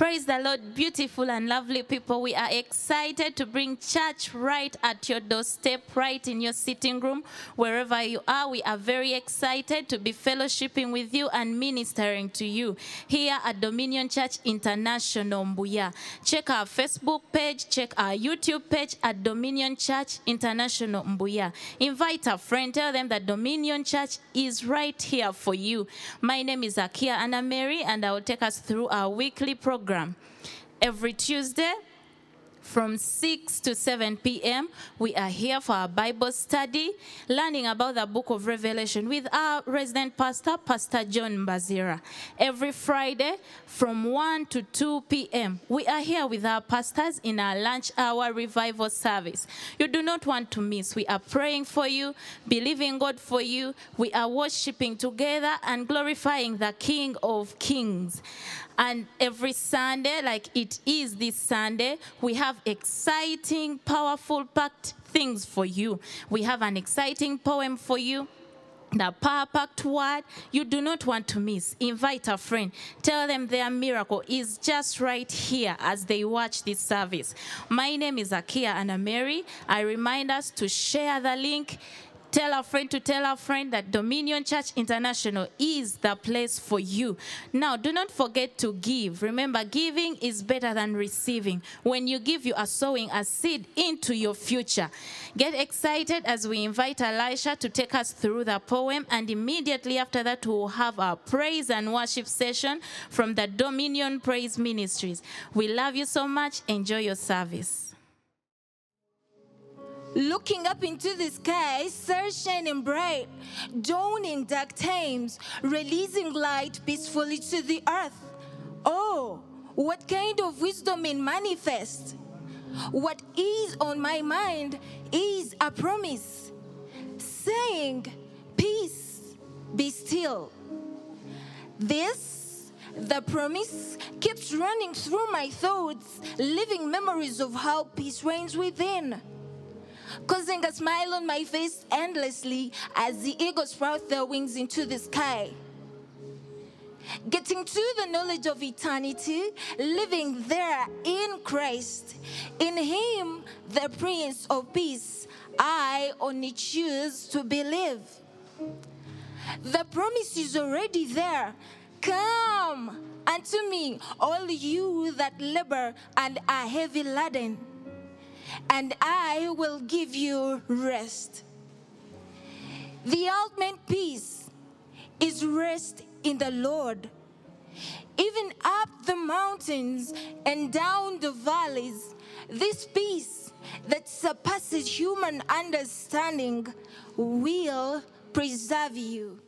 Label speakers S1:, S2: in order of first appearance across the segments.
S1: Praise the Lord, beautiful and lovely people. We are excited to bring church right at your doorstep, right in your sitting room, wherever you are. We are very excited to be fellowshipping with you and ministering to you here at Dominion Church International Mbuya. Check our Facebook page, check our YouTube page at Dominion Church International Mbuya. Invite a friend, tell them that Dominion Church is right here for you. My name is Akia Anna Mary, and I will take us through our weekly program. Every Tuesday, from 6 to 7 p.m., we are here for our Bible study, learning about the book of Revelation with our resident pastor, Pastor John Mbaziira. Every Friday, from 1 to 2 p.m., we are here with our pastors in our lunch hour revival service. You do not want to miss. We are praying for you, believing God for you. We are worshiping together and glorifying the King of Kings. And every Sunday, like it is this Sunday, we have exciting, powerful, packed things for you. We have an exciting poem for you. The power packed word you do not want to miss. Invite a friend. Tell them their miracle is just right here as they watch this service. My name is Akia Anna Mary. I remind us to share the link. Tell a friend to tell a friend that Dominion Church International is the place for you. Now, do not forget to give. Remember, giving is better than receiving. When you give, you are sowing a seed into your future. Get excited as we invite Elisha to take us through the poem, and immediately after that, we'll have our praise and worship session from the Dominion Praise Ministries. We love you so much. Enjoy your service.
S2: Looking up into the sky, stars shining bright, dawn in dark times, releasing light peacefully to the earth. Oh, what kind of wisdom in manifest? What is on my mind is a promise, saying, Peace, be still. This, the promise, keeps running through my thoughts, leaving memories of how peace reigns within causing a smile on my face endlessly as the eagles sprouts their wings into the sky. Getting to the knowledge of eternity, living there in Christ. In Him, the Prince of Peace, I only choose to believe. The promise is already there. Come unto me, all you that labor and are heavy laden and I will give you rest. The ultimate peace is rest in the Lord. Even up the mountains and down the valleys, this peace that surpasses human understanding will preserve you.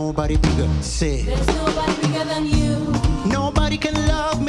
S3: Nobody bigger. Say,
S4: There's nobody bigger than you.
S3: nobody can love me.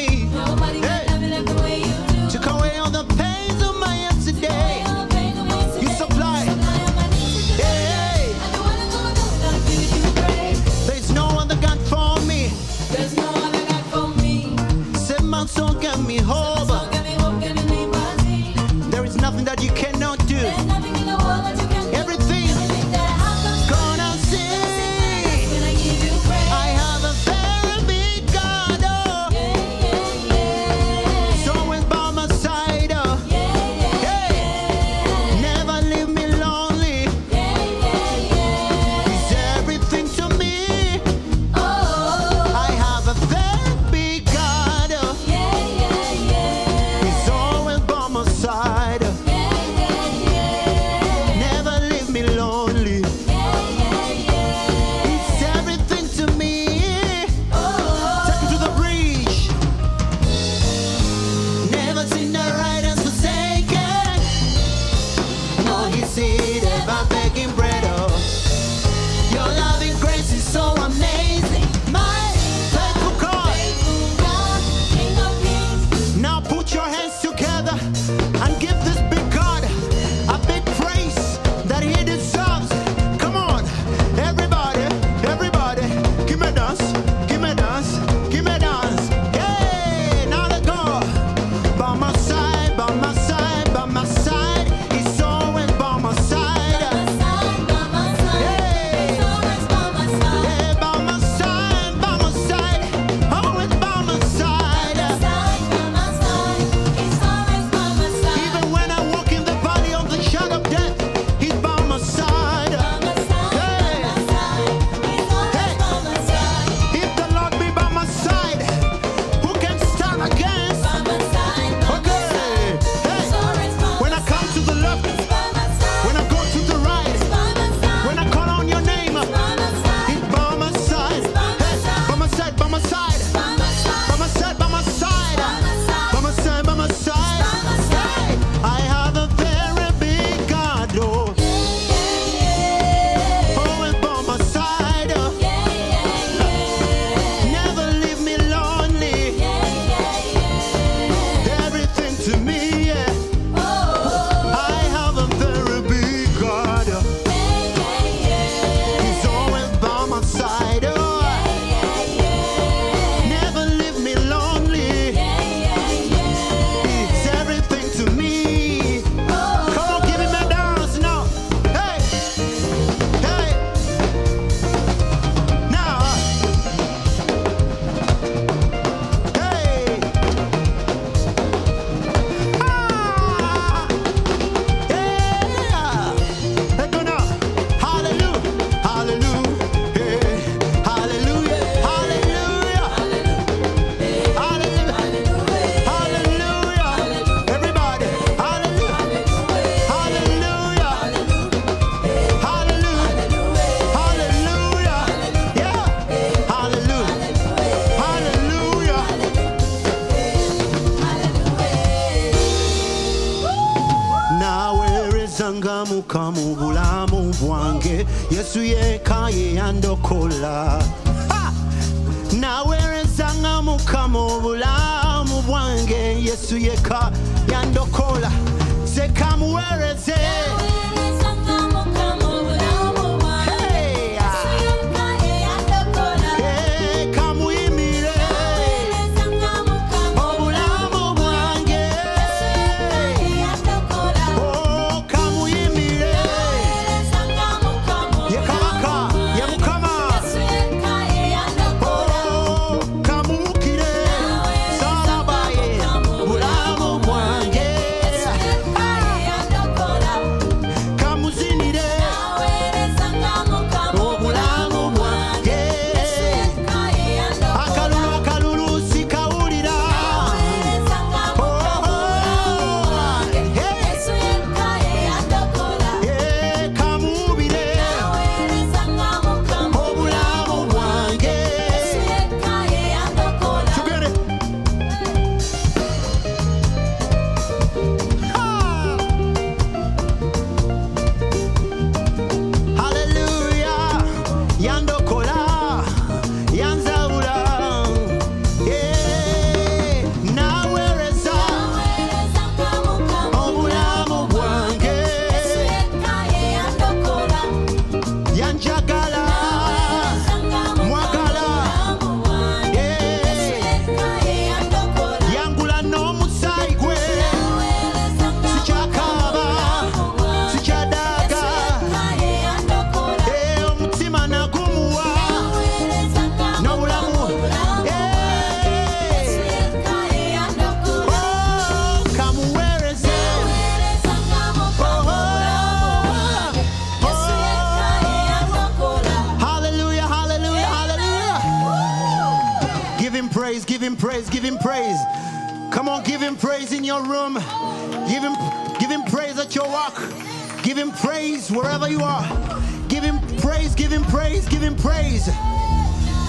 S5: Wherever you are. Give him praise, give him praise, give him praise.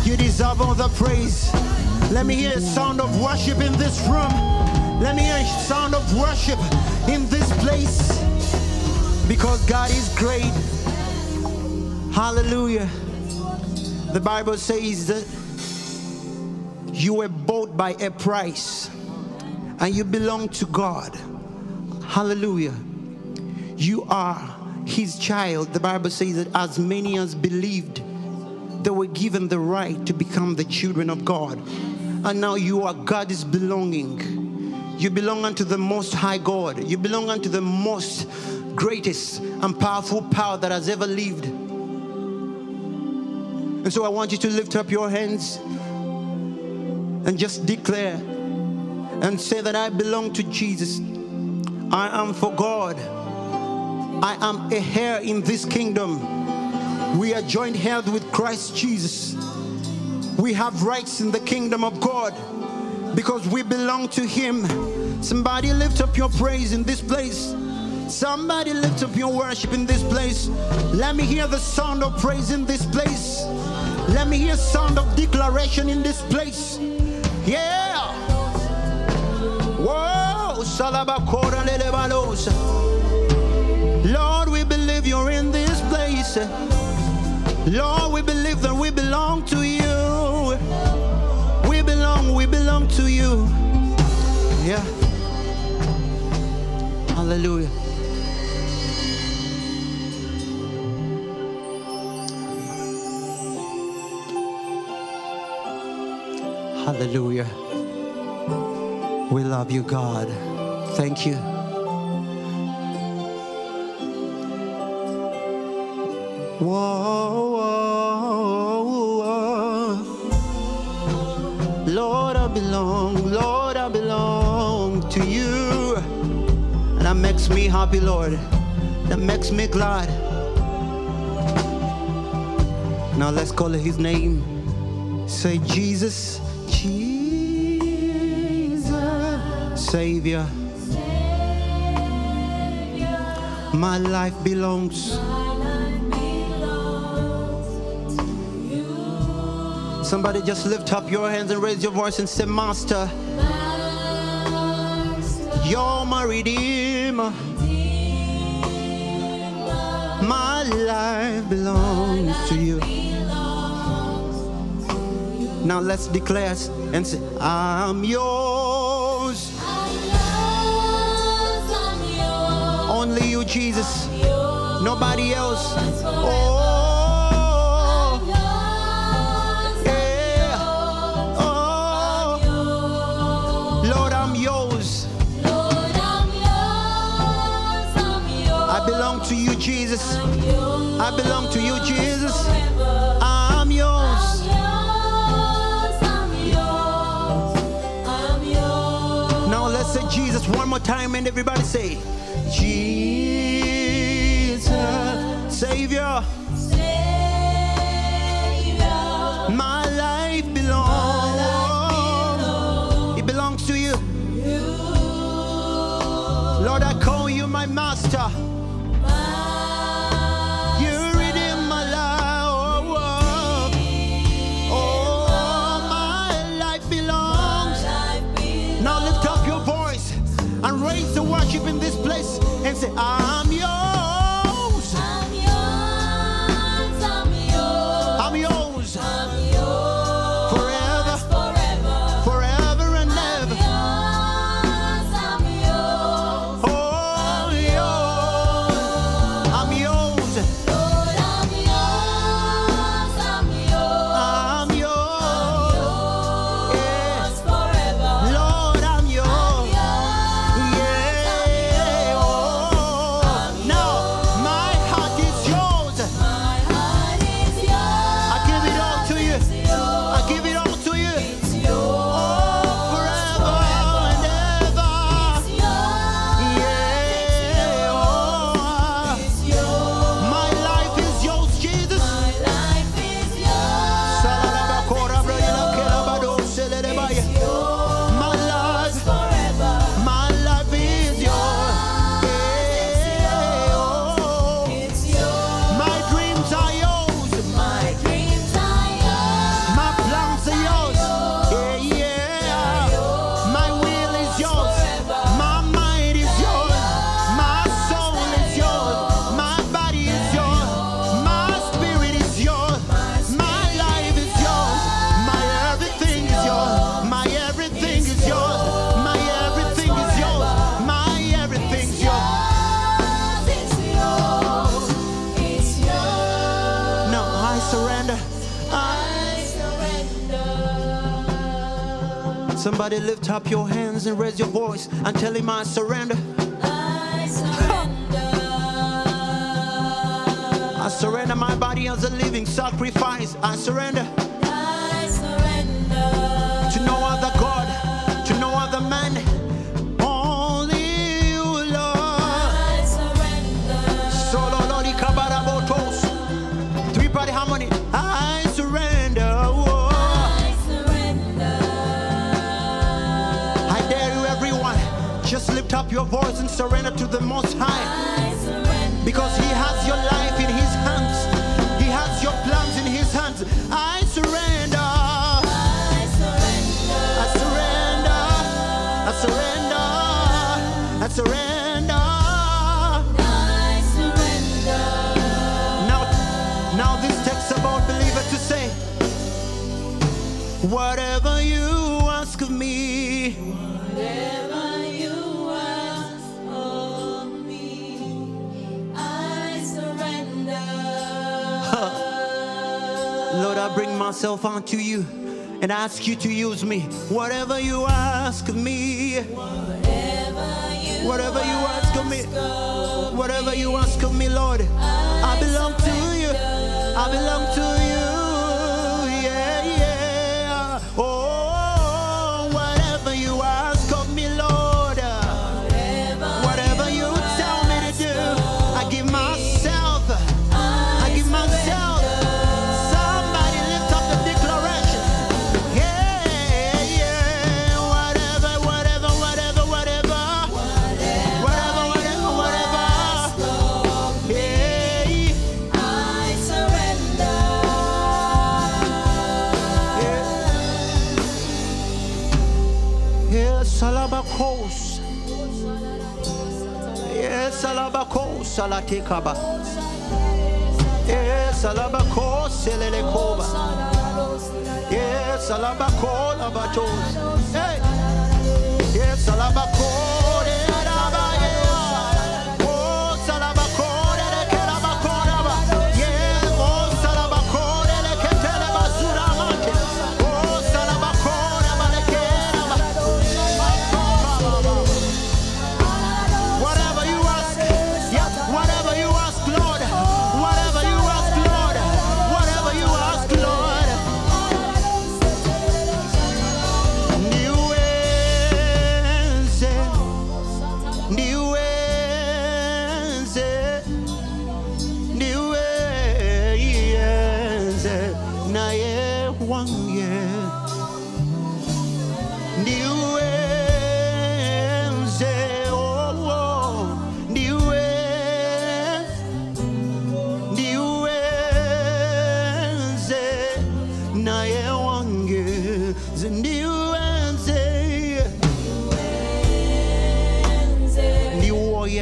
S5: You deserve all the praise. Let me hear a sound of worship in this room. Let me hear a sound of worship in this place. Because God is great. Hallelujah. The Bible says that you were bought by a price and you belong to God. Hallelujah. You are his child. The Bible says that as many as believed, they were given the right to become the children of God. And now you are God's belonging. You belong unto the most high God. You belong unto the most greatest and powerful power that has ever lived. And so I want you to lift up your hands and just declare and say that I belong to Jesus. I am for God. I am a heir in this kingdom. We are joint heirs with Christ Jesus. We have rights in the kingdom of God because we belong to Him. Somebody lift up your praise in this place. Somebody lift up your worship in this place. Let me hear the sound of praise in this place. Let me hear sound of declaration in this place. Yeah. Whoa. Lord, we believe that we belong to you. We belong, we belong to you. Yeah. Hallelujah. Hallelujah. We love you, God. Thank you. Whoa. Lord, I belong, Lord, I belong to you. And that makes me happy, Lord. That makes me glad. Now let's call his name. Say, Jesus, Jesus, Savior. My life belongs. Somebody just lift up your hands and raise your voice and say, Master, you're my redeemer. My life belongs to you. Now let's declare and say, I'm yours. Only you, Jesus. Nobody else. Oh, I belong to you, Jesus. I'm yours. Now let's say Jesus one more time and everybody say, Jesus, Savior, worship in this place and say, I'm. Somebody lift up your hands and raise your voice and tell him I surrender. I surrender I surrender my body as a living sacrifice. I surrender to no other God, surrender to the Most High. Because He has your life in His hands. He has your plans in His hands. I surrender. I surrender. I surrender. I surrender. Now, now this text about believer to say, whatever myself unto you and ask you to use me. Whatever you ask of me, whatever you ask of me, whatever you ask of me, Lord, I belong to you. I belong to you. Salatekaba. Yes, alabako selelekoba. Yes, alabako labatos. Hey. Yes, alabako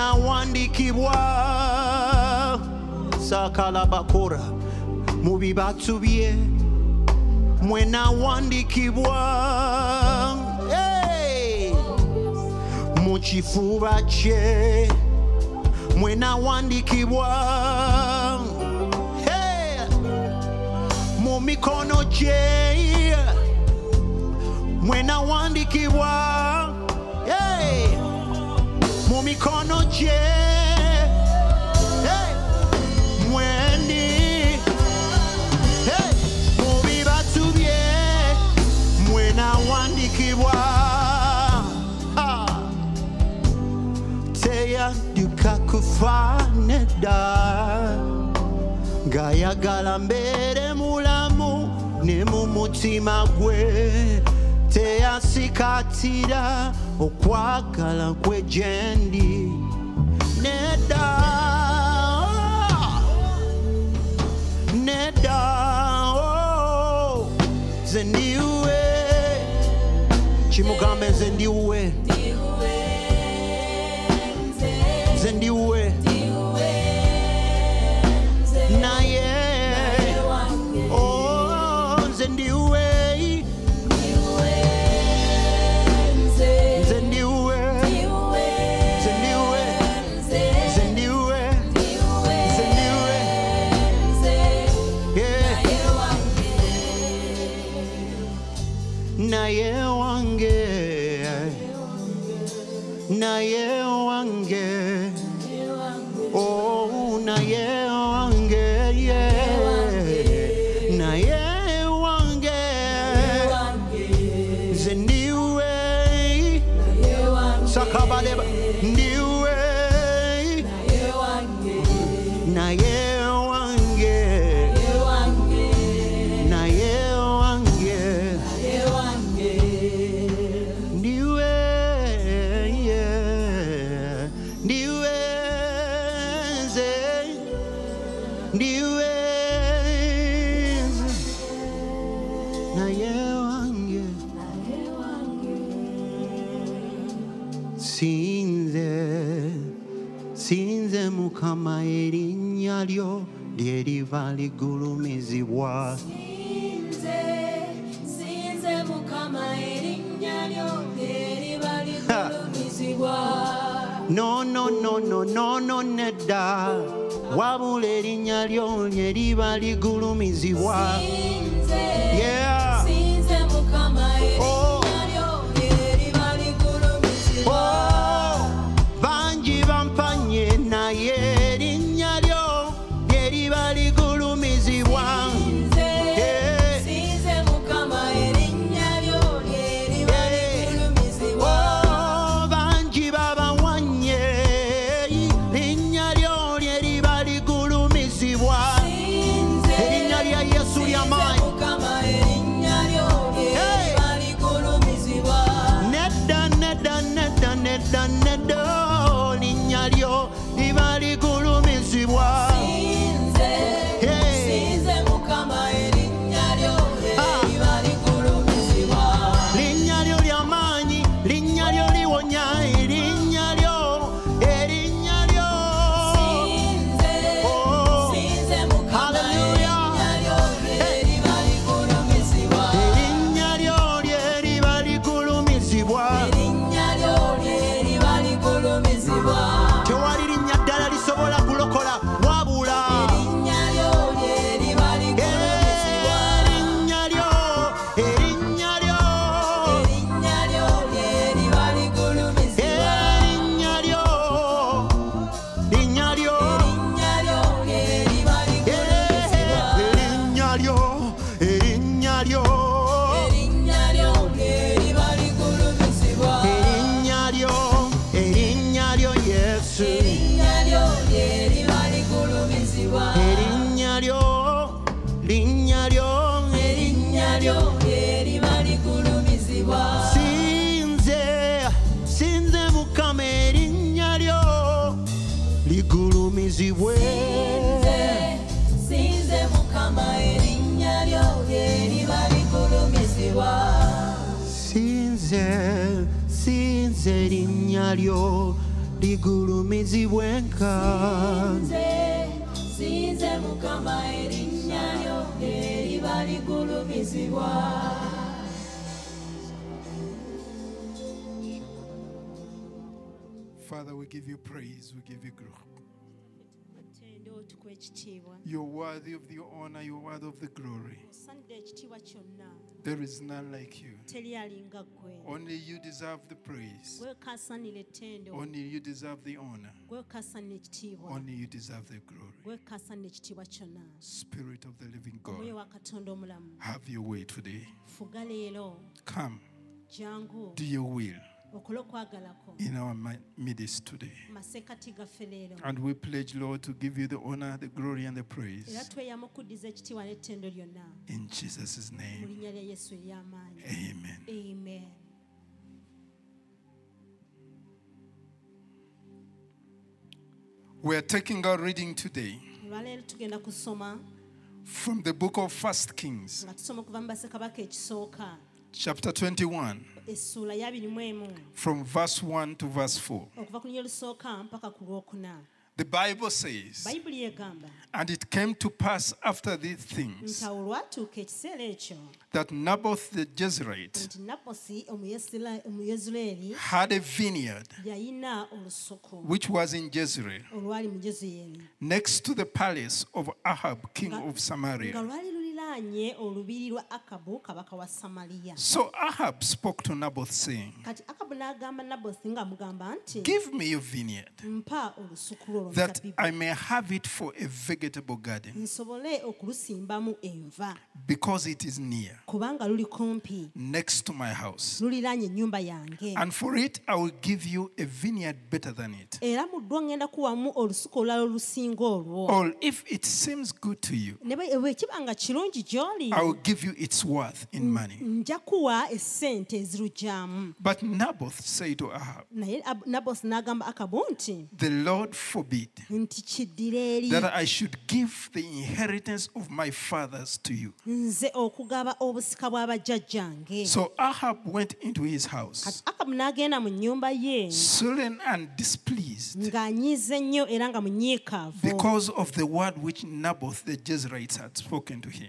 S5: binawandikibwa sakalabakora. Mu bibatu bye. Mwenawandikibwa mu kifuba kye. Mwenawandikibwa mu mikono gye. Mwenawandikibwa mikono gye hey! mwendi hey! mulamu ne mu mutima gwe teyasikatira okwagala kwe gyendi nedda nedda oh, ze ndiwe kimugambe nze ndiwe nze ndiwe no no no no no no nedda. Wabula erinnya lyo lyeriba ligulumizibwa
S4: sinze erinnya lyo
S5: ligulumizibwenka
S4: nze sinze mukama erinnya lyo eriba ligulumizibwa
S6: Father, we give you praise, we give you glory.
S7: ttendo otukuwa ekitiibwa
S6: You're worthy of the honor, you're worthy of the glory.
S7: Osanidde ekitiibwa kyonna
S6: There is none like you.
S7: teri alinga ggwe
S6: Only you deserve the praise.
S7: gwe kasanira ettendo
S6: Only you deserve the honor.
S7: gwe kasanira ekitiibwa
S6: Only you deserve the glory.
S7: gwe kasanira ekitiibwa kyonna
S6: Spirit of the living God,
S7: wa katonda omulamu
S6: have your way today. Come, do your will in our midst today.
S7: mu masekkati gaffe leero
S6: And we pledge, Lord, to give you the honor, the glory, and the praise.
S7: tweyama okuddiza ekitiibwa n'ettendo lyonna.
S6: In Jesus' name,
S7: linnya lya yesu ery'amaanyi
S6: amen.
S7: amen.
S6: We are taking our reading today
S7: olwaleero tugenda kusoma
S6: from the book of First Kings,
S7: nga tusoma okuva mu bassekabaka ekisooka
S6: chapter 21,
S7: essuula ya 21
S6: from verse 1 to verse 4.
S7: okuva ku lunya olusooka mpaka ku lwokuna
S6: The Bible says, And it came to pass after these things
S7: nti awo lwatuuka ekiseera ekyo
S6: that Naboth the Jezreelite
S7: nti nabosi Omuyezira- omuyezuleeri
S6: had a vineyard which was in Jezreel,
S7: olwali mu jezuyeri
S6: next to the palace of Ahab, king of Samaria.
S7: Lwali luliraanye olubiri lwa akabu kabaka wa samaliya
S6: So Ahab spoke to Naboth, saying,
S7: kati akabu n'agamba ng'amugamba nti
S6: Give me your vineyard,
S7: mpa olusuku lwo
S6: that I may have it for a vegetable garden,
S7: nsobole okulusimbamu enva
S6: because it is near,
S7: kubanga luli kumpi
S6: next to my house.
S7: luliraanye ennyumba yange
S6: And for it I will give you a vineyard better than it.
S7: era mu ddwo ngenda kuwamu olusuku olulala olusinga olwo
S6: Or if it seems good to you,
S7: bwe bwe kiba gy'oli
S6: I will give you its worth in mm, money.
S7: nja kuwa essente ezirugyamu
S6: But Naboth said to Ahab,
S7: naye Ab- nabosi n'agamba akabu nti
S6: The Lord forbid
S7: nti kiddire eri
S6: that I should give the inheritance of my fathers to you.
S7: nze okugaba obusika bw'abajjajjange
S6: So Ahab went into his house,
S7: akabu n'agenda mu nnyumba ye
S6: sullen and displeased
S7: ng'anyiize ennyo era nga munyiikaavu
S6: because of the word which Naboth the Jezreelite had spoken to him.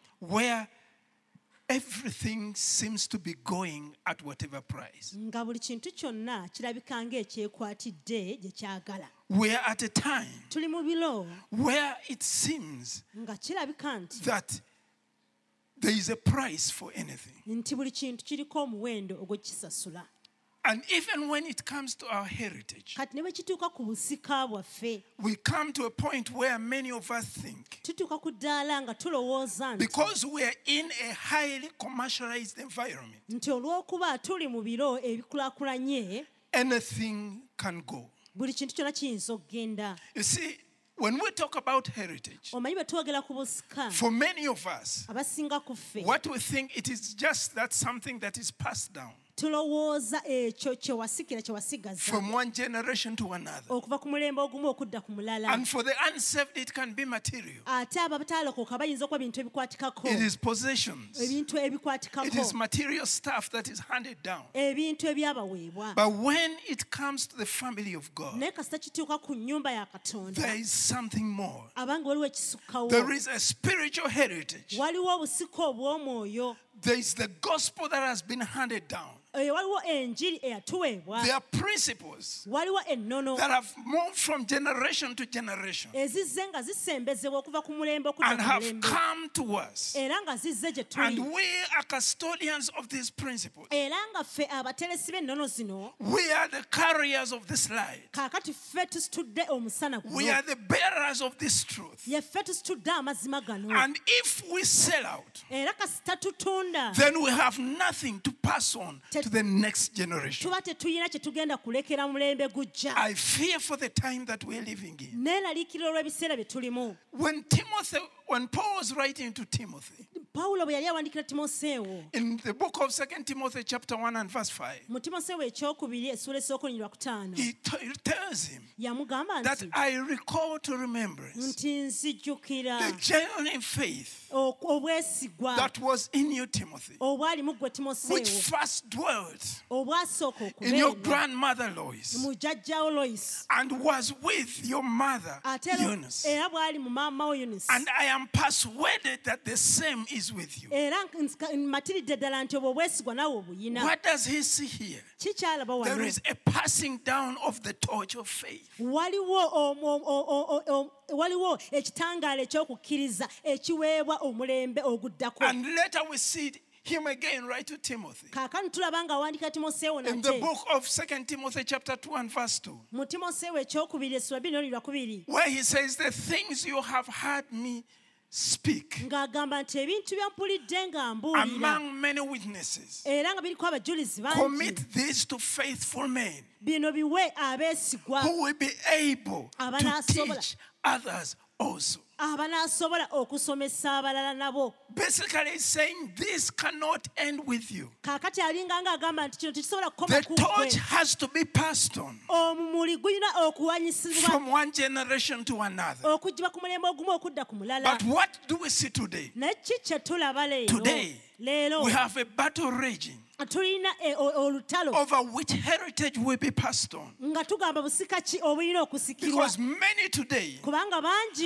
S6: where everything seems to be going at whatever price.
S7: nga buli kintu kyonna kirabika ng'ekyekwatidde gye kyagala
S6: We're at a time
S7: tuli mu biro
S6: where it seems
S7: nga kirabika nti
S6: that there is a price for anything.
S7: Nti buli kintu kiriko omuwendo ogw'ekisasula
S6: And even when it comes to our heritage,
S7: kati ne bwe kituuka ku busika bwaffe
S6: we come to a point where many of us think
S7: tutuuka ku ddaala nga tulowooza nti
S6: because we're in a highly commercialized environment,
S7: nti olw'okuba tuli mu biro ebikulaakulanye
S6: anything can go.
S7: buli kintu kyonna kiyinza okugenda
S6: You see, when we talk about heritage,
S7: omanyi bwe twogera ku busika
S6: for many of us,
S7: abasinga ku ffe
S6: what we think it is just that something that is passed down
S7: tulowooza eh, ekyo kye wasikira kye wasigaza
S6: from one generation to another.
S7: okuva ku mulembe ogumu okudda ku mulala
S6: And for the unsaved, it can be material.
S7: ate abataalokoka bayinza okuba ebintu ebikwatikako
S6: It is possessions.
S7: ebintu
S6: It is material stuff that is handed down.
S7: ebintu ebyabaweebwa
S6: But when it comes to the family of God,
S7: naye kasita kituuka ku nnyumba ya katonda
S6: there is something more.
S7: abanga waliwo ekisukkawo
S6: There is a spiritual heritage
S7: waliwo obusika obw'omwoyo
S6: there is the gospel that has been handed down.
S7: Eh, waliwo enjiri eyatuweebwa
S6: There are principles that have moved from generation to generation
S7: ezizze nga zisembezebwa okuva ku mulembe okudda
S6: and have come to us.
S7: era nga zizze gye
S6: And we are custodians of these principles.
S7: era nga ffe abateresi b'ennono zino
S6: We are the carriers of this light.
S7: kaakati ffe tusitudde omusana
S6: We are the bearers of this truth.
S7: ye ffe tusitudde amazima gano
S6: And if we sell out,
S7: era kasita tutunda
S6: then we have nothing to pass on to the next generation.
S7: tuba tetuyina kye tugenda kulekera mulembe gujja
S6: I fear for the time that we're living in.
S7: neeraliikirira olw'ebiseera bye tulimu
S6: When Timothy, when Paul was writing to Timothy,
S7: pawulo bwe yali awandikira timoseewo
S6: in the book of Second Timothy chapter 1 and verse 5,
S7: mu timoseewo ekyokubiri kutaano
S6: he, tells him
S7: yamugamba
S6: that I recall to remembrance
S7: nti nzijjukira
S6: the genuine faith
S7: obwesigwa
S6: that was in you, Timothy,
S7: obwali mu gwe
S6: which first dwelt
S7: obwasooka
S6: in your grandmother Lois
S7: mu jjajjawo loisi
S6: and was with your mother Eunice.
S7: era bwali mu maama wo yunisi
S6: And I am persuaded that the same is with you.
S7: era nka- mmatiridde ddala nti obwo obwesigwa naawe obuyina
S6: What does he see here? There is a passing down of the torch of faith.
S7: waliwo ekitangaala ekyokukkiriza ekiweebwa omulembe oguddako
S6: And later we see him again write to Timothy.
S7: kaakano tulaba nga timoseewo
S6: In the book of Second Timothy chapter 2 and verse 2,
S7: mu timoseewo ekyokubiri essula bbiri n'olulwa kubiri
S6: where he says, The things you have heard me speak
S7: ng'agamba nti ebintu bye mpulidde nga mbuulira.
S6: among many witnesses,
S7: era nga biriko abajulizi bangi.
S6: Commit these to faithful men
S7: bino biwe abeesigwa.
S6: who will be able to
S7: Abanaasobola. Abanaasobola okusomesa abalala nabo.
S6: Basically, he's saying this cannot end with you.
S7: kaakati alinga ng'agamba nti kino tekisobola
S6: The
S7: kukoma ku
S6: torch
S7: ggwe
S6: has to be passed on.
S7: Omumuli gulina okuwanyisibwa
S6: from one generation to another.
S7: okugibwa ku mulembe ogumu okudda ku mulala.
S6: But what do we see today?
S7: naye ki kye tulaba leero?
S6: Today,
S7: leero.
S6: we have a battle raging
S7: e- eh, olutalo
S6: over which heritage will be passed on.
S7: nga tugamba busika ki obulina okusikirwa.
S6: Because many today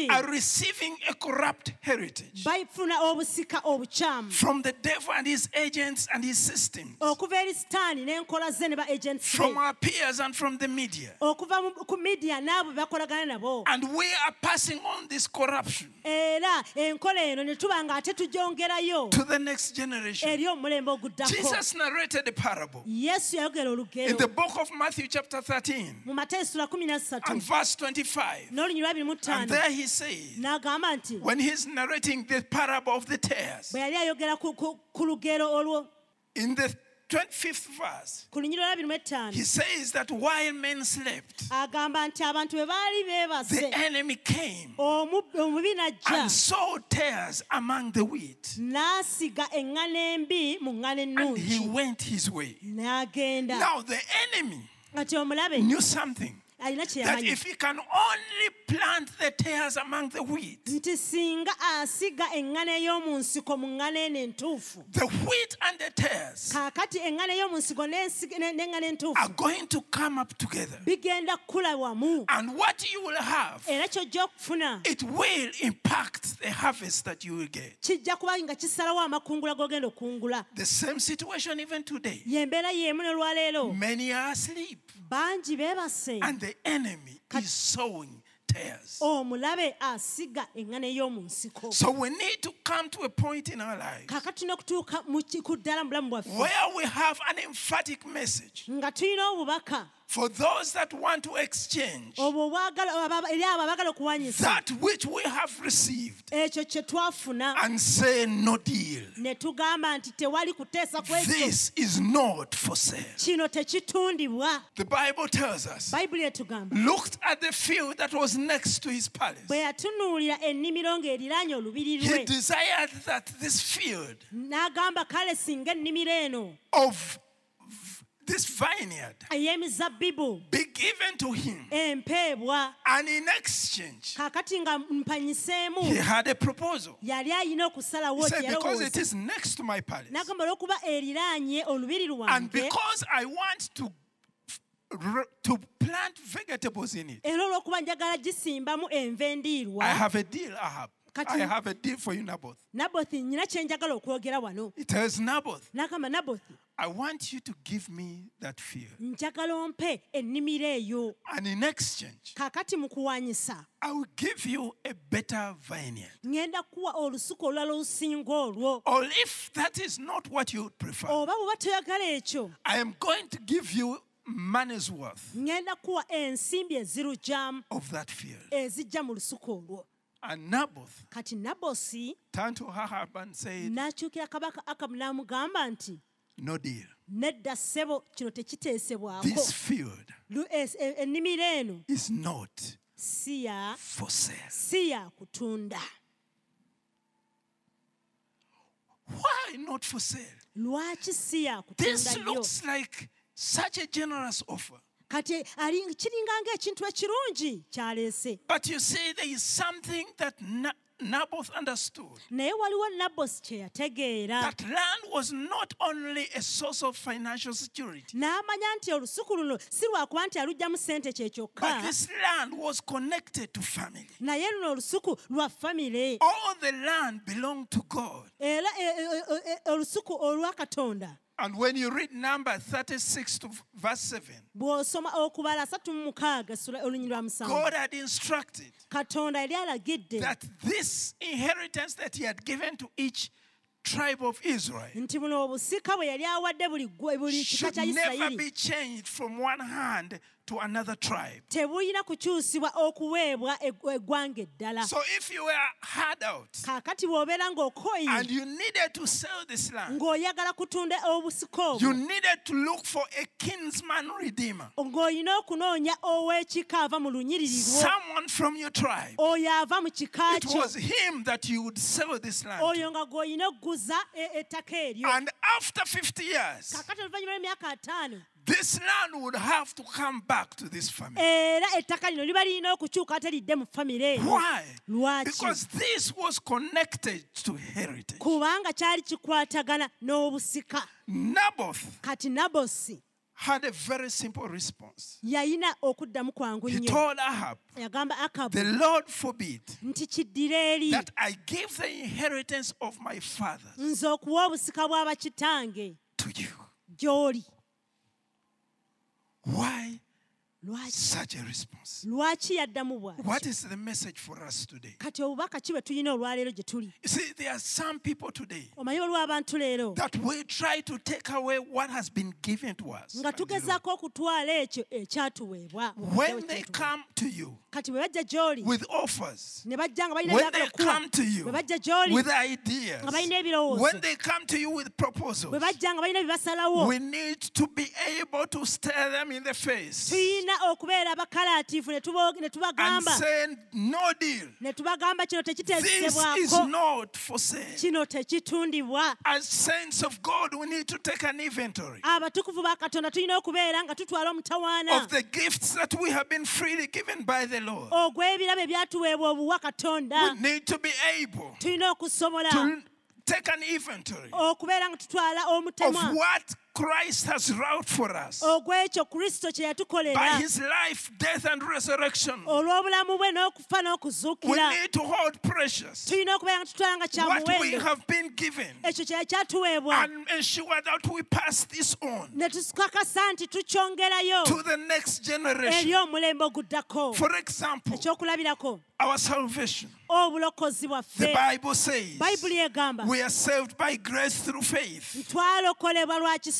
S6: are receiving a corrupt heritage.
S7: bayifuna obusika obukyamu
S6: from the devil and his agents and his systems,
S7: okuva eri sitaani n'enkola ze ne ba agents be.
S6: from our peers and from the media.
S7: okuva mu- ku midiya n'abo be bakolagana nabo.
S6: And we are passing on this corruption
S7: era enkola eno ne tuba nga ate
S6: to the next generation.
S7: eri omulembe oguddako
S6: Jesus narrated a parable. In the book of Matthew, chapter 13,
S7: mu mateyo sula 13
S6: and verse 25.
S7: n'olunyiri lwa 25
S6: And there he says, when he's narrating the parable of the tares, in the 25th verse,
S7: ku lunyiri lwa 25
S6: he says that while men slept,
S7: agamba nti abantu bwe baali
S6: the enemy came
S7: omu- omubi najja.
S6: and sowed tares among the wheat,
S7: n'asiga eŋŋana embi mu ŋŋana
S6: and he went his way. Now, the enemy knew something that if he can only plant the tares among the wheat,
S7: nti singa asiga eŋŋana ey'omu nsiko mu ŋŋana eno entuufu
S6: the wheat and the tares
S7: kaakati eŋŋana ey'omu nsiko n'ensi- ne-
S6: are going to come up together.
S7: bigenda kukula wamu
S6: And what you will have,
S7: era kyojja okufuna
S6: it will impact the harvest that you will get.
S7: kijja kuba nga kisalawo amakungula g'ogenda okungula
S6: The same situation even today.
S7: yembeera y'emu n'olwaleero
S6: Many are asleep, and the enemy is sowing tares.
S7: Oh, omulabe asiga eŋŋana ey'omu nsiko.
S6: So we need to come to a point in our lives
S7: kaakati tulina okutuuka mu ki- ku ddala mu bulamu bwaffe.
S6: where we have an emphatic message.
S7: Nga tulina obubaka
S6: for those that want to exchange
S7: obwo obwagala- aba- eri abo abagala okuwanyisa.
S6: that which we have received
S7: ekyo kye twafuna.
S6: and say no deal.
S7: ne tugamba nti tewali kuteesa ku
S6: This is not for sale. The Bible tells us, looked at the field that was next to his palace.
S7: bwe yatunuulira ennimiro ng'eriraanye olubiri
S6: He desired that this field
S7: n'agamba kale singa ennimiro eno.
S6: of this vineyard
S7: ey'emizabbibu
S6: be given to him.
S7: empeebwa
S6: And in exchange,
S7: kaakati nga mpanyiseemu
S6: he had a proposal.
S7: yali alina okusalawo
S6: Because it is next to my palace,
S7: n'agamba olw'okuba eriraanye olubiri
S6: and
S7: lwange
S6: because I want to, to plant vegetables in it,
S7: era olw'okuba njagala gisimbamu enva endiirwa.
S6: I have a deal, Ahab. I have a deal for you, Naboth.
S7: nabothi nyina kye njagala okwogera wano
S6: He tells Naboth, I want you to give me that field.
S7: njagala ompe ennimiro eyo
S6: And in exchange,
S7: kaakati mu kuwanyisa
S6: I will give you a better vineyard.
S7: ŋŋenda kuwa olusuku olulala olusinga olwo
S6: Or if that is not what you would prefer,
S7: oba bw'oba toyagala ekyo
S6: I am going to give you money's worth
S7: ŋŋenda kuwa ensimbi ezirugyamu
S6: of that field. And Naboth
S7: kati nabosi n'akyukira kabaka akamu n'amugamba nti
S6: no deal.
S7: nedda ssebo kino tekiteesebwako e, e, ennimiro eno si ya kutunda
S6: Why not for sale? This looks like such a generous offer.
S7: Kati kiringa ng'ekintu ekirungi kyaleese
S6: But you see, there is something that Na- Naboth understood.
S7: naye waliwo nabosi kye yategeera
S6: That land was not only a source of financial security,
S7: n'amanya nti olusuku luno si lwakuba nti alugjamu ssente kye
S6: but this land was connected to family.
S7: naye luno olusuku lwa famire
S6: All the land belonged to God.
S7: Era olusuku olwa katonda
S6: And when you read number 36 to verse 7,
S7: bw'osoma okubala asatu mu mukaaga essula- olunyiri lwa musanvu.
S6: God had instructed
S7: katonda yali alagidde
S6: that this inheritance that He had given to each tribe of Israel
S7: nti buno obusika bwe yali awadde buli gwe- buli kika
S6: should never be changed from one hand to another tribe.
S7: tebulina kukyusibwa okuweebwa egg- eggwanga eddala
S6: So if you were hard out
S7: kaakati bw'obeera
S6: and
S7: ng'okoyi
S6: you needed to sell this land,
S7: ng'oyagala kutunda obusika
S6: you needed to look for a kinsman redeemer,
S7: ng'olina okunoonya ow'ekika ava mu lunyiriri lwo
S6: someone from your tribe.
S7: oyo ava mu kika
S6: It
S7: kyo
S6: was him that you would sell this land.
S7: oyo nga gw'olina okuguza e- ettaka eryo
S6: And after 50 years,
S7: kaakati oluvannyuma lw'emyaka ataano
S6: this land would have to come back to this family.
S7: era ettaka lino liba lirina okukyuka ate lidde mu famire eno
S6: Why?
S7: lwaki
S6: Because this was connected to heritage.
S7: kubanga kyali kikwatagana n'obusika
S6: Naboth
S7: kati nabosi
S6: had a very simple response.
S7: yalina okuddamu kwangu
S6: He
S7: nnyo
S6: told Ahab,
S7: yagamba akabu
S6: The Lord forbid
S7: nti kiddira eri
S6: that I give the inheritance of my fathers
S7: nze okuwa obusika bw'abakitange
S6: to you.
S7: gy'oli
S6: Why such a response?
S7: lwaki yaddamu
S6: What the message for us today?
S7: obubaka ki bwe tulina olwaleero gye tuli
S6: You see, there are some people today
S7: omanyi waliwo abantu leero
S6: that will try to take away what has been given to us.
S7: nga
S6: by the Lord.
S7: tugezaako okutwala ekyo ekyatuweebwa
S6: When they come to you
S7: kati bwe bajja gy'oli
S6: with offers,
S7: ne bajja nga balina
S6: when they come to you
S7: bwe bajja gy'oli
S6: with ideas,
S7: nga balina ebirowoozo
S6: when they come to you with proposals,
S7: bwe bajja nga balina bibasalawo
S6: we need to be able to stare them in the face
S7: tulina okubeera abakalaatifu ne tubagamba ne tubagamba kino tekiteesebwako
S6: not for sale.
S7: kino tekitundibwa.
S6: As saints of God, we need to take an inventory
S7: abatukuvu ba katonda tulina okubeera nga tutwala omutawaana.
S6: of the gifts that we have been freely given by the Lord.
S7: ogw'ebirabo ebyatuweebwa obuwa katonda.
S6: We need to be able
S7: tulina okusobola
S6: take an inventory
S7: okubeera nga tutwala
S6: of what Christ has wrought for us
S7: ogw'ekyo kristo kye
S6: by his life, death, and resurrection.
S7: olw'obulamu bwe n'okufa
S6: We need to hold precious
S7: tulina okubeera nga tutwala nga kya
S6: what we have been given
S7: ekyo kye kyatuweebwa
S6: and ensure that we pass this on
S7: ne tukakasa nti tukyongerayo
S6: to the next generation. For example, our salvation. The Bible says we are saved by grace through faith.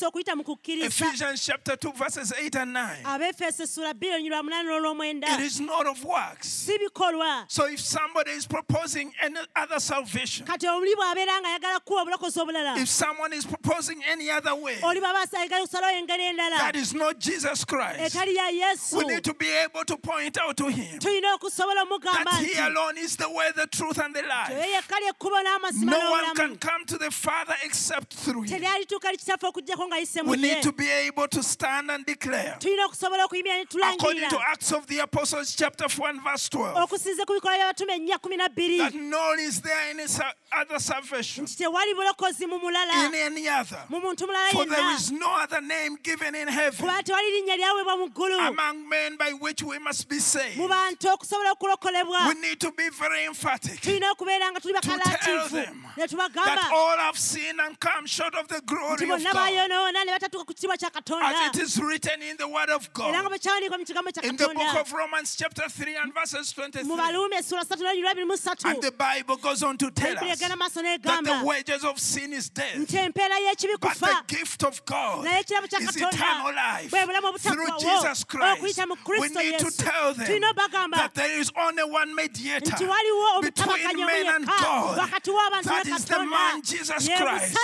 S7: Twalokolebwa lwa kisa okuyita mu kukkiriza
S6: Ephesians chapter 2, verses 8 and 9.
S7: abefeso essula bbiri olunyiri munaana n'olw'omwenda
S6: It is not of works.
S7: si bikolwa
S6: So if somebody is proposing any other salvation,
S7: kati oli bw'abeera ngaayagala kuwa obulokozi obulala
S6: if someone is proposing any other way,
S7: oli bw'aba ayagala kusalawo engeri endala
S6: that is not Jesus Christ.
S7: etali ya yesu
S6: We need to be able to point out to him
S7: tulina okusobola omugamba
S6: that he
S7: nti
S6: alone is the way, the truth, and the life.
S7: yekka lyekkubo n'amazima
S6: No one can
S7: n'obulamu
S6: come to the Father except through him.
S7: teryalituuka likitaffe okugjako nga
S6: We need to be able to stand and declare,
S7: tulina okusobola okuyimira ne
S6: according to Acts of the Apostles, chapter 4 and verse 12,
S7: okusinza ku bikola by'abatume ennya kumi na bbiri.
S6: That nor is there any other salvation
S7: nti tewali bulokozi mu mulala
S6: in any other.
S7: mu muntu mulala
S6: For there is no other name given in heaven
S7: kuba tewali linnya lyaweebwa mu ggulu.
S6: among men by which we must be saved.
S7: mu bantu okusobola okulokolebwa. Okuweebwa
S6: We need to be very emphatic
S7: tulina okubeera nga tuli
S6: to tell them that all have sinned and come short of the glory of God.
S7: Bayonoona ne batatuuka ku kitiibwa kya katonda.
S6: As it is written in the Word of God.
S7: bwe kyawandiikwa mu kigambo kya
S6: In the book of Romans, chapter 3 and verses 23.
S7: mu baluumi essula satu n'olulira biri mu ssatu
S6: And the Bible goes on to tell us that the wages of sin is death,
S7: nti empeera y'ekibi
S6: but the gift of God
S7: naye ekirabo kya
S6: is eternal life through Jesus Christ. We need to tell them that there is only one mediator between men and God. That is the man Jesus Christ.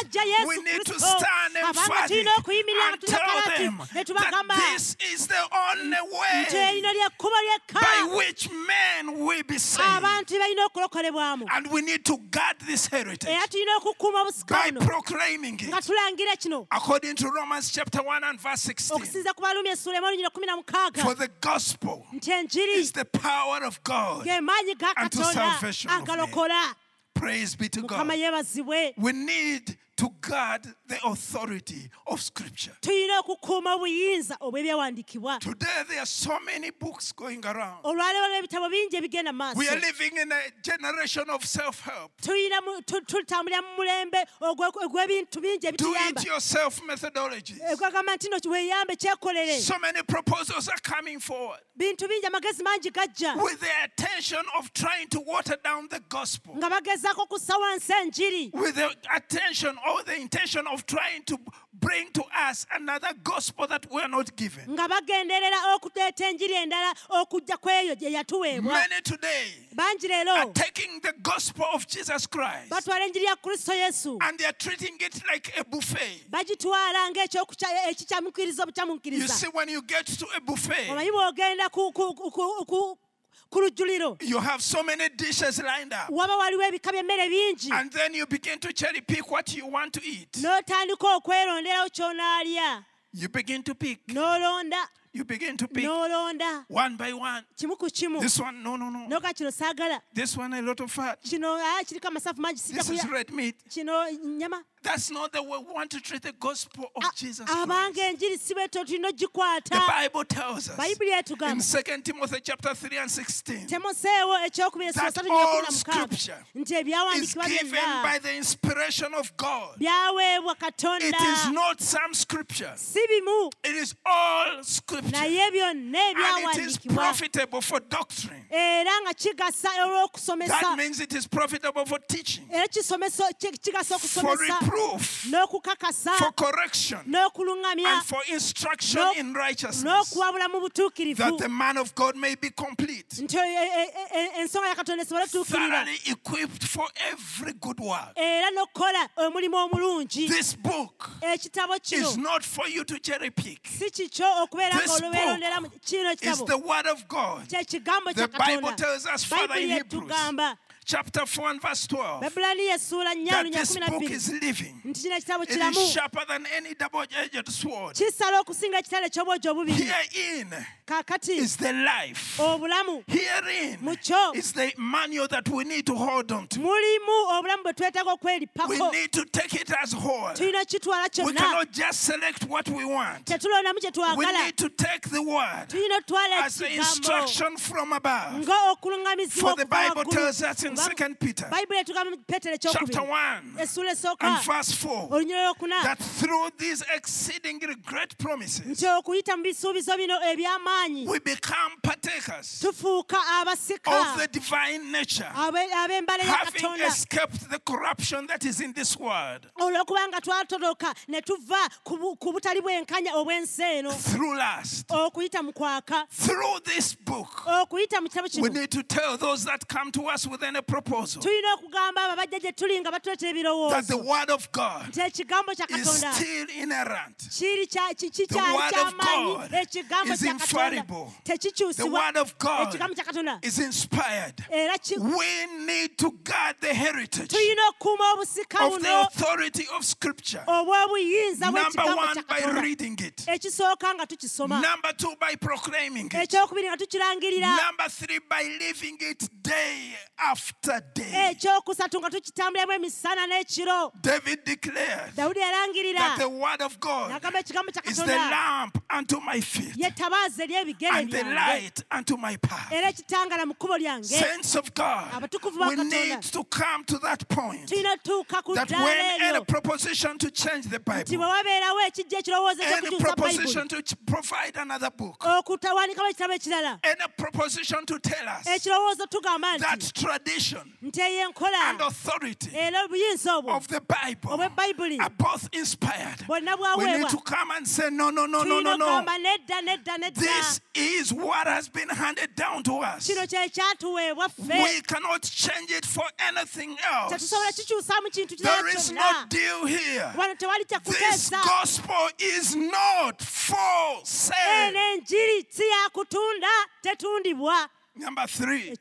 S6: We need to stand
S7: and
S6: emphatic
S7: tulina okuyimirira nga
S6: tell them
S7: tubagamba
S6: this is the only
S7: nti
S6: way
S7: erino lyekkubo lyekka
S6: by which men will be saved.
S7: abantu balina okulokolebwamu
S6: And we need to guard this heritage
S7: era tulina okukuuma obusika
S6: by proclaiming
S7: nga
S6: it.
S7: tulangira kino
S6: According to Romans chapter 1 and verse 16.
S7: okusinza ku balumi essuula emu olunyira kumi na mukaaga
S6: For the gospel
S7: nti enjiri
S6: is the power of God.
S7: ga
S6: unto
S7: katonda
S6: salvation
S7: agalokola
S6: Praise be to God. We need to guard the authority of Scripture.
S7: tulina okukuuma obuyinza obw'ebyawandiikibwa
S6: Today, there are so many books going around.
S7: olwaleero n'ebitabo bingi ebigenda mu
S6: We are living in a generation of self help.
S7: tulina mu- tu- tutambulira mu mulembe ogwe- ogw'ebintu bingi
S6: Do
S7: ebituyamba
S6: it yourself methodologies.
S7: Eh, egwagamba nti no weeyambe kyekolere
S6: So many proposals are coming forward
S7: bintu bingi amagezi mangi gajja.
S6: With the attention of trying to water down the gospel,
S7: nga bagezaako kussa wansi enjiri.
S6: With the attention or the intention of trying to bring to us another gospel that we are not given.
S7: nga bagenderera okuleeta enjiri endala okujja ku gye yatuweebwa
S6: Many today
S7: bangi
S6: are
S7: leero
S6: taking the gospel of Jesus Christ
S7: batwala enjiri ya kristo yesu
S6: and they are treating it like a buffet.
S7: bagitwala ng'ekyokukya- ekikyamukiriza
S6: You see, when you get to a buffet,
S7: omanyi bw'ogenda ku- ku- lujjuliro
S6: you have so many dishes lined up,
S7: waba waliwo ebika by'emmere bingi.
S6: And then you begin to cherry pick what you want to eat.
S7: n'otandika okweronderawo ky'onaalya.
S6: You begin to pick,
S7: n'olonda.
S6: You begin to pick.
S7: N'olonda.
S6: One by one.
S7: kimu ku kimu.
S6: This one, no, no, no.
S7: noga kino saagala.
S6: This one, a lot of fat.
S7: kino ah, kiriko amasafu mangi
S6: This is red meat.
S7: kino nyama
S6: That's not the way we want to treat the gospel of Jesus Christ.
S7: enjiri si bweto tulina
S6: The Bible tells us in
S7: etugamba
S6: 2 Timothy chapter 3 and 16
S7: temoseewo
S6: That all scripture is given by the inspiration of God. It is not some scripture. It is all scripture. And it is profitable for doctrine.
S7: era nga kigasa olw'okusomesa.
S6: That means it is profitable for teaching,
S7: era kisomesa ki- kigasa
S6: for
S7: okusomesa
S6: reproof, for correction, and for instruction in righteousness,
S7: n'okuwabula mu butuukirivu
S6: that the man of God may be complete,
S7: nti ensonga ya katonda esobole okutuukirira
S6: thoroughly equipped for every good work.
S7: era n'okukola omulimu omulungi
S6: This book is not for you to cherry pick.
S7: si kikyo okubeera
S6: This
S7: nga olweeronderamu kino
S6: It's
S7: ekitabo
S6: the word of God. The Bible tells us further in Hebrews chapter 4 and verse 12
S7: babulaniya essuula
S6: that this book is living.
S7: nti kino ekitabo
S6: It is sharper than any double-edged sword.
S7: kisala okusinga ekitale eky'obwogi obubiri
S6: Herein is the life. Herein is the manual that we need to hold on to.
S7: mulimu obulamu bwe twetaaga
S6: We need to take it as whole. We cannot just select what we want. We need to take the word as the instruction from above. For the Bible tells us in
S7: Kubanga
S6: 2 Peter
S7: bayibuli etugamba mu petero
S6: chapter 1 and verse 4 that through these exceedingly great promises
S7: nti okuyita mu bisuubizo bino eby'amaanyi eh,
S6: we become partakers of the divine nature,
S7: abe- ab'embala ya
S6: having escaped the corruption that is in this world.
S7: Olw'okuba nga twatoloka ne tuva ku bu- ku butali bwenkanya obw'ensi eno
S6: through lust.
S7: okuyita mu kwaka.
S6: Through this book,
S7: okuyita mu kitabo
S6: we need to tell those that come to us with any proposal
S7: tulina okugamba abo abajja gye tuli nga batuleetera
S6: that the
S7: ebirowoozo
S6: word of God
S7: nti ekigambo kya
S6: is
S7: katonda
S6: still inerrant.
S7: kiri
S6: The word of
S7: ky'amaanyi
S6: God
S7: ekigambo
S6: is
S7: kya katonda
S6: infallible. The
S7: tekikyusibwa
S6: word of God
S7: ekigambo kya katonda
S6: is inspired.
S7: era
S6: We need to guard the heritage
S7: tulina okukuuma obusika
S6: of the
S7: buno
S6: authority of Scripture.
S7: obw'obuyinza
S6: Number
S7: bw'ekigambo
S6: one,
S7: kya
S6: by
S7: katonda
S6: reading it.
S7: ekisooka nga tukisoma
S6: Number two, by proclaiming it.
S7: ekyokubiri nga tukirangirira
S6: Number three, by living it day after day.
S7: ekyokusatu nga tukitambulamu emisana n'ekiro
S6: David declared that the word of God is the lamp unto my feet
S7: ye tabaaza ery'ebigere
S6: and the light unto my path.
S7: era ekitangaala mu kkubo lyange
S6: Saints of God, we need to come to that point
S7: tulina tuuka ku
S6: that when any proposition to change the Bible,
S7: wabeerawo ekijja ekirowoozo
S6: any proposition to provide another book,
S7: okutawaanikawo ekitabo ekirala
S6: any proposition to tell us that tradition
S7: ey'enkola
S6: and authority
S7: era obuyinza obwo
S6: of the Bible are both inspired. We need to come and say, no, no, no, no, no, no. This is what has been handed down to us.
S7: kino kye kyatuweebwa ffe
S6: We cannot change it for anything else.
S7: tetusobola kikyusaamu kintu
S6: There is no deal here. This gospel is not for sale.
S7: Enjiri si yakutunda tetundibwa
S6: Number three,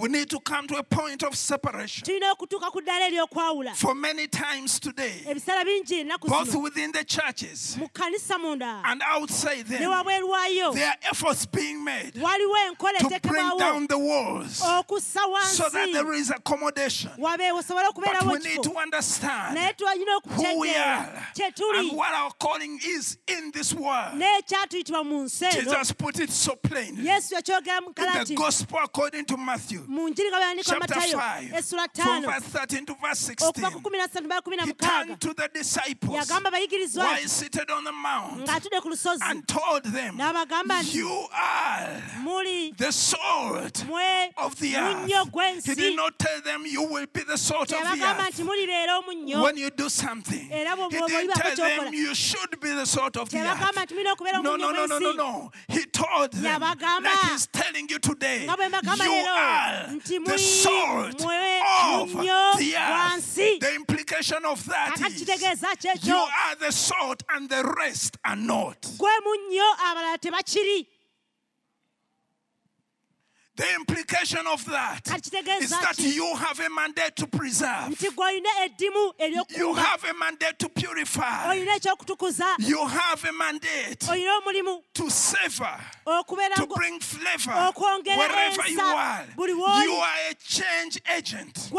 S6: we need to come to a point of separation.
S7: tulina okutuuka ku ddaala ery'okwawula
S6: For many times today,
S7: ebiseera bingi ennaku
S6: both within the churches
S7: mu kanisa munda
S6: and outside them, there are efforts being made to bring down the walls so that there is accommodation. But we need to understand who we are and what our calling is in this world.
S7: n'ekyatuyitibwa mu nsi eno
S6: Jesus put it so plainly in the gospel according to Matthew,
S7: mu njiri nga bweyandika
S6: chapter 5, from verse 13 to verse 16.
S7: kumi na ssatu mpaka kumi na
S6: He turned to the disciples while seated on the mount
S7: ng'atudde ku lusozi
S6: and told them, You are the salt of the earth. He did not tell them you will be the salt of the earth
S7: nti muli leero omunnyo
S6: when you do something. He didn't tell them you should be the salt of the earth. No, no, no, no, no, no. He told them, like he's telling you today, you are the salt of the earth. The implication of that is you are the salt and the rest are not. The implication of that is that you have a mandate to preserve.
S7: nti gwe olina eddimu
S6: You have a mandate to purify. You have a mandate to savor, to bring flavor wherever you are. You are a change agent.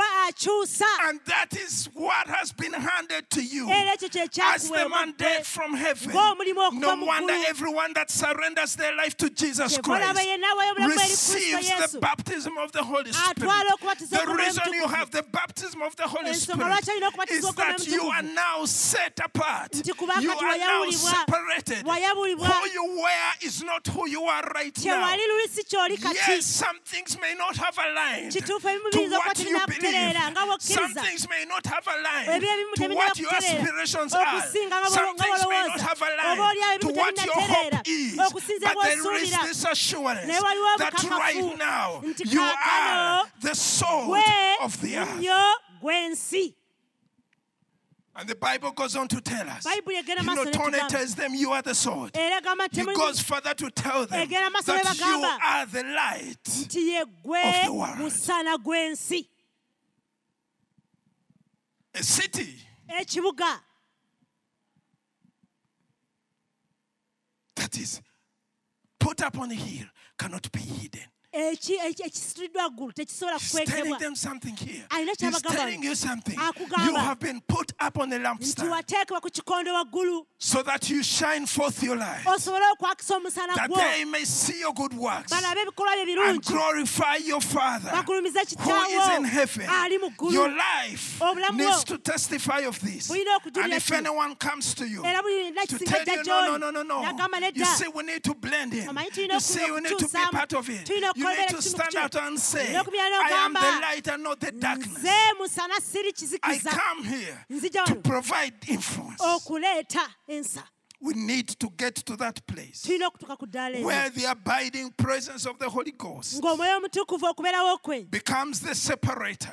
S6: And that is what has been handed to you
S7: era ekyo kye
S6: as the mandate from heaven. No wonder everyone that surrenders their life to Jesus Christ
S7: yenna awayo obulamu eri kristo
S6: receives the baptism of the Holy Spirit. The reason you have the baptism of the Holy Spirit
S7: lwaki
S6: is that you are now set apart. You are now separated. Who you were is not who you are right now.
S7: wali luli si kyoli kati
S6: Yes, some things may not have aligned to
S7: Kituufu ebimu biyinza okuba
S6: what you believe. Some things may not have aligned to what your aspirations are. Some things may not have aligned to what your hope is. But there is this assurance that
S7: obukakafu
S6: now you are the salt of the earth. And the Bible goes on to tell us. He not only tells them you are the salt.
S7: era
S6: He goes further to tell them that you are the light.
S7: nti ye gwe
S6: Of the world. A city that is put up on a hill cannot be hidden.
S7: Eh, eki- eki- eh, ekisituliddwa eh, ggulu tekisobola
S6: He's telling them something here.
S7: Alina
S6: He's
S7: kyabagamba.
S6: telling you something.
S7: Ah,
S6: you have been put up on a
S7: nti
S6: lampstand
S7: wateekebwa ku kikondo waggulu
S6: so that you shine forth your light,
S7: osobole okwakisa omusana
S6: that they may see your good works
S7: balabe ebikolwa bye
S6: and glorify your Father who is in heaven.
S7: ali mu ggulu
S6: Your life needs to testify of this. And if anyone comes to you to tell you, no, no, no, no, no. You see, we need to blend in. You see, we need to be part of it. You need to stand out and say, I am the light and not the darkness.
S7: nze musana siri
S6: I come here to provide influence. We need to get to that place
S7: tulina okutuuka ku ddaala eyo
S6: where the abiding presence of the Holy Ghost
S7: ng'omwoyo omutukuvu okubeerawo kwe
S6: becomes the separator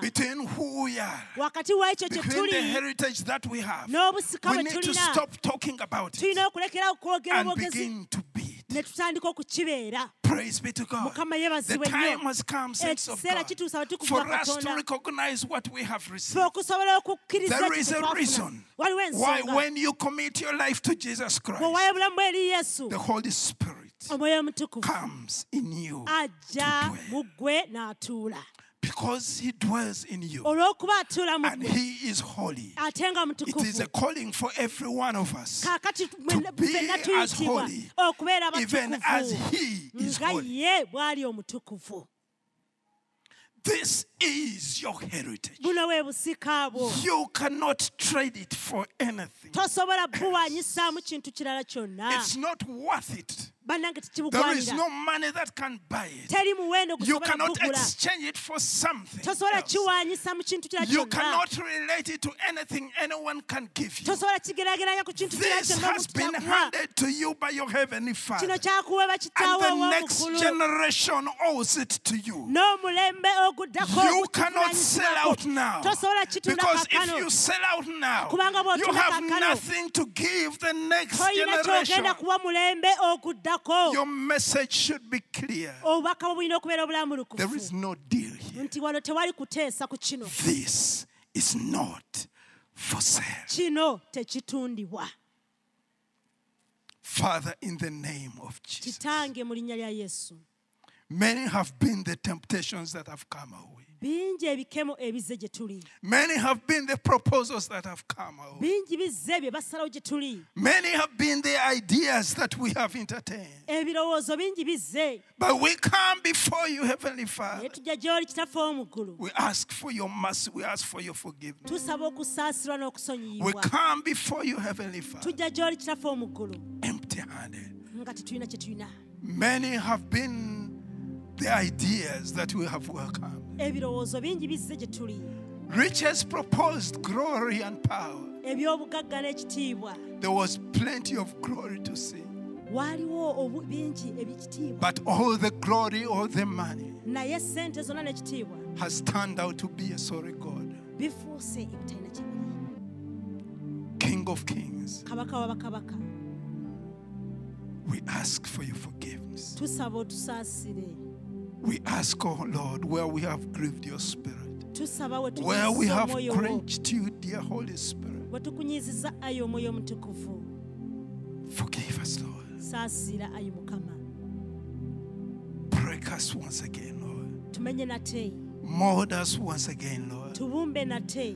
S6: between who we are, between the heritage that we have. We need to stop talking about it
S7: tulina okulekerawo okwogera
S6: and begin to.
S7: Ne tutandika okukibeera
S6: Praise be to God. The time has come, saints of God, for us to recognize what we have received. There is a reason why, when you commit your life to Jesus Christ,
S7: bw'owaayo obulamu bwe eri yesu
S6: the Holy Spirit comes in you. to dwell.
S7: Mu ggwe n'atuula
S6: because he dwells in you
S7: olw'okuba atuula mu
S6: and he is holy. It is a calling for every one of us to be as holy, even as he is holy.
S7: ye bw'ali omutukuvu
S6: This is your heritage.
S7: buno bwe busika bwo
S6: You cannot trade it for anything.
S7: tosobola buwaanyisaamu kintu kirala kyonna
S6: It's not worth it. There is no money that can buy it. You cannot exchange it for something. else.
S7: kiwaanyisa mu kintu kirala
S6: You cannot relate it to anything anyone can give you.
S7: tosobola kigeraageranya ku kintu kirala
S6: This has been handed to you by your heavenly Father. And the next generation owes it to you. You cannot sell out now. Because if you sell out now, you have nothing to give the next generation. Your message should be clear.
S7: obubaka bwe bulina okubeera
S6: There is no deal here.
S7: nti wano tewali kuteesa ku kino
S6: This is not for sale. Father, in the name of Jesus.
S7: kitange mu linnya lya yesu
S6: Many have been the temptations that have come our way.
S7: Bingi ebikemo ebize gye tuli
S6: Many have been the proposals that have come our way.
S7: bingi bizze bye basalawo gye tuli
S6: Many have been the ideas that we have entertained.
S7: ebirowoozo bingi bizze
S6: But we come before you, Heavenly Father.
S7: tujja gy'oli kitaffe omugulu
S6: We ask for your mercy. We ask for your forgiveness.
S7: tusaba okusaasirwa
S6: We come before you, Heavenly Father,
S7: tujja gy'oli kitaffe omugulu
S6: empty handed.
S7: nga tetulina kye tulina
S6: Many have been the ideas that we have welcomed.
S7: ebirowoozo bingi bizze gye tuli
S6: Riches proposed glory and power.
S7: eby'obugagga n'ekitiibwa
S6: There was plenty of glory to see.
S7: waaliwo obu- bingi ebikitiibwa
S6: But all the glory, all the money
S7: naye sente zonna n'ekitiibwa
S6: has turned out to be a sorry God.
S7: bifuuse ebitalina kibiri
S6: King of kings,
S7: kabaka wa bakabaka
S6: we ask for your forgiveness.
S7: tusaba otusaasire
S6: We ask, oh Lord, where we have grieved your spirit, where we have quenched you, dear Holy Spirit.
S7: we tukunyiziza ayi omwoyo omutukuvu
S6: Forgive us, Lord.
S7: saasira ayi mukama
S6: Break us once again, Lord. Mold us once again, Lord.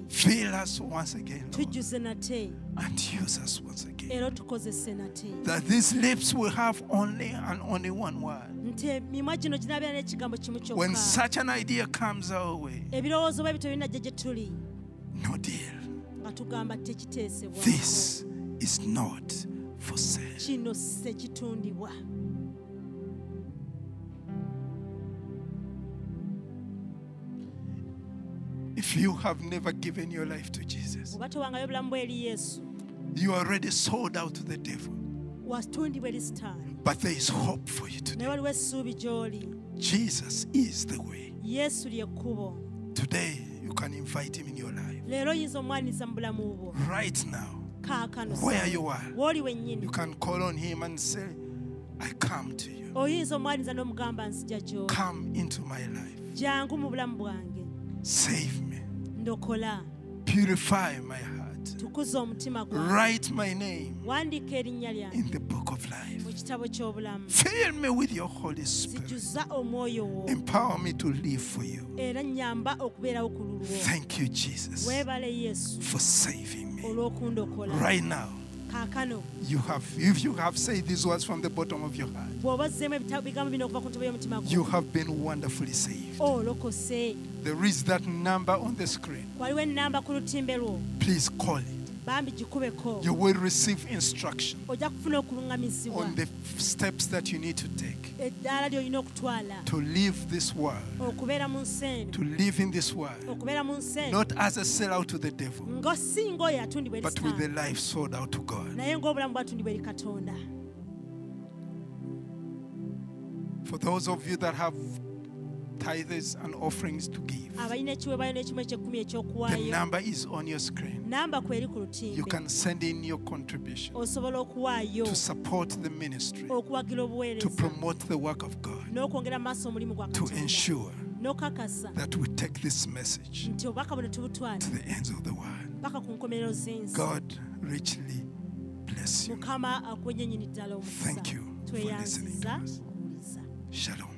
S6: Fill us once again, Lord. And use us once again.
S7: era otukozese nate
S6: That these lips will have only and only one word.
S7: Nti emimwa gino ginabeera n'ekigambo kimu
S6: When such an idea comes our way,
S7: ebirowoozo bwe bityo binajja gye tuli
S6: no deal.
S7: nga tugamba tekiteesebwa
S6: This is not for sale.
S7: kino sekitundibwa
S6: If you have never given your life to Jesus,
S7: oba towangayo obulamu bwe eri yesu
S6: you are already sold out to the devil.
S7: Watundibwa eri sitaani
S6: But there is hope for you today.
S7: waliwo essuubi gy'oli
S6: Jesus is the way. Today, you can invite him in your life.
S7: leero oyinza omwaniriza mu bulamu bwo
S6: Right now, where you are, you can call on him and say, I come to you.
S7: oyinza omwaniriza n'omugamba nzija gy'oli
S6: Come into my life.
S7: jangu mu bulamu bwange
S6: Save me. Purify my heart. Write my name in the book of life.
S7: mu kitabo ky'obulamu
S6: Fill me with your Holy Spirit.
S7: zijjuza omwoyo wo
S6: Empower me to live for you.
S7: era nyamba okubeerawo ku lulwo
S6: Thank you, Jesus, for saving me. Right now, you have if you have said these words from the bottom of your heart,
S7: bw'oba ozzeemu ebita- bigambo bino okuva ku ntebe y'omutima gwo
S6: you have been wonderfully saved.
S7: Oh, olokose
S6: There is that number on the screen.
S7: waliwo ennamba ku lutimbe lwo
S6: Please call it. You will receive instruction
S7: ojja kufuna okuluŋŋamizibwa
S6: on the steps that you need to take
S7: eddaala ly'olina okutwala.
S6: to leave this world,
S7: okubeera mu nsi eno
S6: to live in this world,
S7: okubeera mu nsi eno
S6: not as a sellout to the devil,
S7: nga si ng'oyo atundibwa eri
S6: but with the life sold out to God.
S7: naye ng'obulamu bwatundibwa eri katonda.
S6: For those of you that have tithes and offerings to give,
S7: abalina ekiweebwayo n'ekimu ekyekumi
S6: the number is on your screen. You can send in your contribution to support the ministry, to promote the work of God,
S7: n'okwongera mu maaso omulimu gwa
S6: to ensure that we take this message
S7: nti obubaka buno tubutwala
S6: to the ends of the world.
S7: paka ku nkomerero z'ensi
S6: God richly bless you.
S7: mukama akuwe nyenyini ddala omukisa
S6: Thank you for listening to us. Shalom.